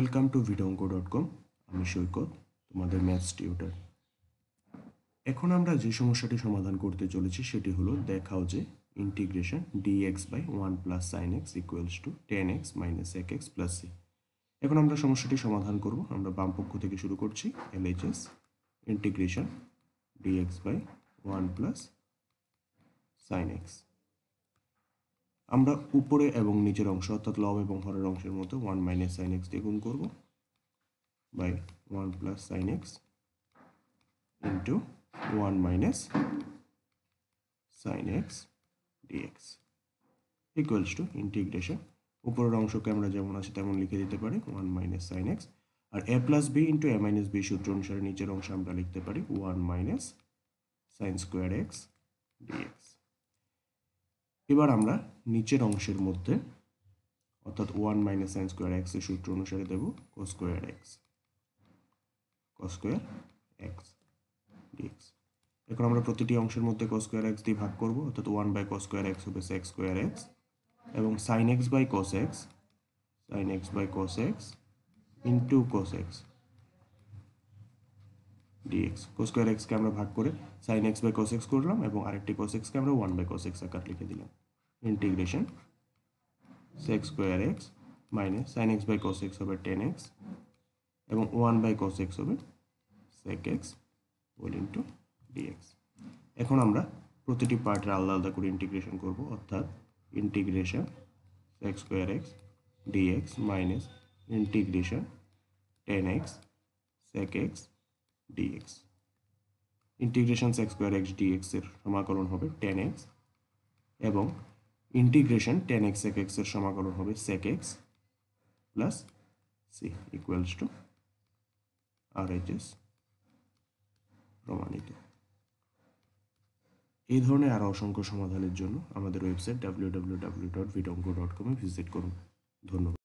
Welcome to Vidanko dot com আমি সৈকত, তোমাদের maths tutor এখন আমরা যে সমস্যাটি সমাধান করতে চলেছি সেটি হলো দেখাও যে integration dx by one plus sine x equals to tan x minus এক এক্স প্লাস সি এখন আমরা সমস্যাটি সমাধান করব। আমরা বাম পক্ষ থেকে শুরু করছি LHS integration dx by one plus sine x আমরা উপরে এবং নিচের অংশ, অর্থাৎ লব এবং হরের অংশের মধ্যে ওয়ান মাইনাস সাইন এক্স দিয়ে গুণ করব by one plus sine x into one minus sine x dx equals to integration উপরের অংশকে আমরা যেমন আছে তেমন লিখে দিতে পারি one minus sine x R a plus b into a minus b সূত্র অনুসারে নিচের অংশ আমরা লিখতে পারি one minus sine square x dx এবার আমরা নিচের অংশের মধ্যে, অর্থাৎ ওয়ান মাইনাস সাইন স্কোয়ার এক্সের সূত্র অনুসারে দেব cos square x. Cos square x dx এখন আমরা প্রতিটি অংশের মধ্যে কো স্কোয়ার এক্স দিয়ে ভাগ করব, অর্থাৎ one by cos square x হবে সেক্স স্কোয়ার এক্স এবং sine x by cos x sine x by cos x into cos x dx cos square এক্সকে আমরা ভাগ করে sine x by cos x করলাম এবং আরেকটি কোস এক্সকে আমরা ওয়ান বাই কোস এক্স আকার লিখে দিলাম। Integration sec square x minus sine x by cos x হবে টেন এক্স এবং ওয়ান বাই কোস এক্স হবে sec x whole into dx এখন আমরা প্রতিটি পার্টের আলাদা আলাদা করে ইন্টিগ্রেশন করব, অর্থাৎ integration sec square x dx minus integration tan x sec x dx integration sec square x dx এর সমাকলন হবে টেন এক্স এবং ইন্টিগ্রেশন টেন এক্স এক এক্সের সমাকলন হবে sec x plus C equals to R H S প্রমাণিত। এই ধরনের আরও অসংখ্য সমাধানের জন্য আমাদের website W W W dot Vidanko dot কমে ভিজিট করুন। ধন্যবাদ।